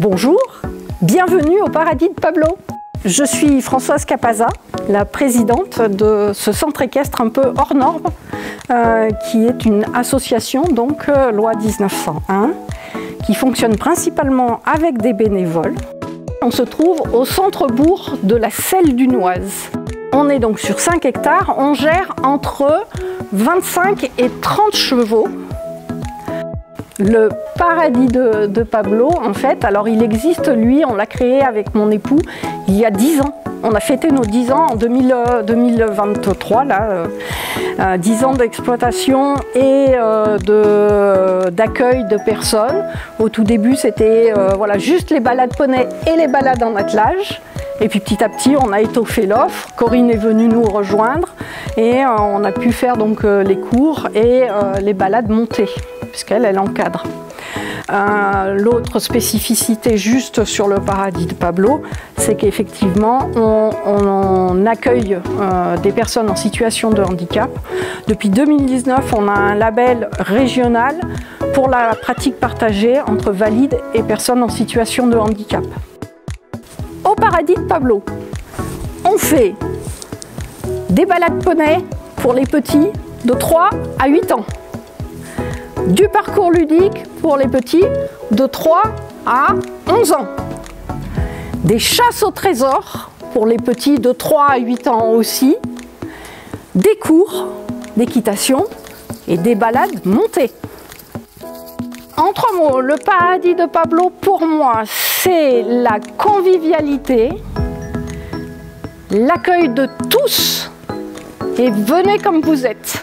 Bonjour, bienvenue au paradis de Pablo. Je suis Françoise Capaza, la présidente de ce centre équestre un peu hors norme, euh, qui est une association, donc euh, loi 1901, qui fonctionne principalement avec des bénévoles. On se trouve au centre-bourg de la Selle du Noise. On est donc sur 5 hectares, on gère entre 25 et 30 chevaux le paradis de, Pablo, en fait, alors il existe, lui, on l'a créé avec mon époux il y a 10 ans. On a fêté nos 10 ans en 2023, là, 10 euh, ans d'exploitation et euh, d'accueil de, personnes. Au tout début, c'était euh, voilà, juste les balades poney et les balades en attelage. Et puis petit à petit, on a étoffé l'offre. Corinne est venue nous rejoindre et on a pu faire donc les cours et les balades montées puisqu'elle, elle encadre. Euh, l'autre spécificité juste sur le paradis de Pablo, c'est qu'effectivement, on, accueille euh, des personnes en situation de handicap. Depuis 2019, on a un label régional pour la pratique partagée entre valides et personnes en situation de handicap. Au paradis de Pablo, on fait des balades poney pour les petits de 3 à 8 ans du parcours ludique pour les petits de 3 à 11 ans. Des chasses au trésor pour les petits de 3 à 8 ans aussi. Des cours d'équitation et des balades montées. En trois mots, le paradis de Pablo pour moi, c'est la convivialité, l'accueil de tous et venez comme vous êtes.